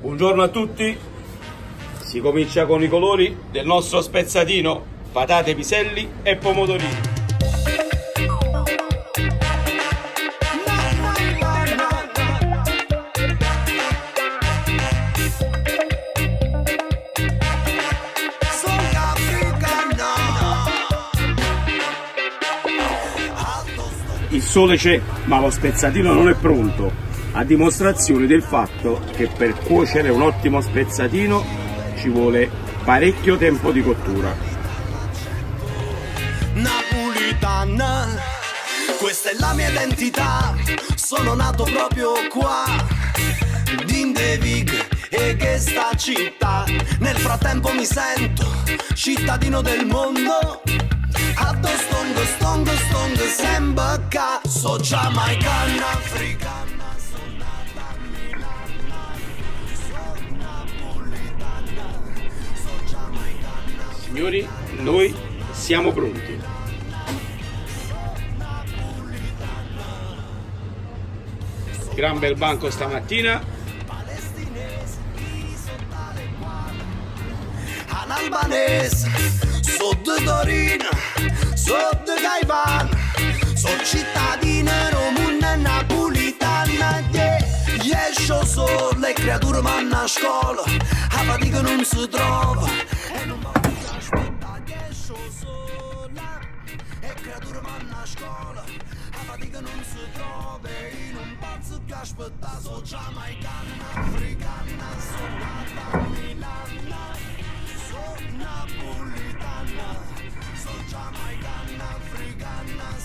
Buongiorno a tutti, si comincia con i colori del nostro spezzatino, patate, piselli e pomodorini. Il sole c'è, ma lo spezzatino non è pronto, a dimostrazione del fatto che per cuocere un ottimo spezzatino ci vuole parecchio tempo di cottura. Napolitana, questa è la mia identità, sono nato proprio qua, Dindevig e che sta città, nel frattempo mi sento cittadino del mondo. Addo stongo, stongo, stongo, sembra che so giamaicana, africana, Signori, noi siamo pronti. Gran bel banco stamattina, An albanese, so di Torino, so di Caivan, so cittadina romuna napolitana, yeah. Esce solo, le creature vanno a scuola, a fatica non si trova, sola. E creatura manna a scuola. La fatica non si trova. In un pazzo che aspetta So già mai canna africana So nata milanna So napolitana. So già mai canna africana.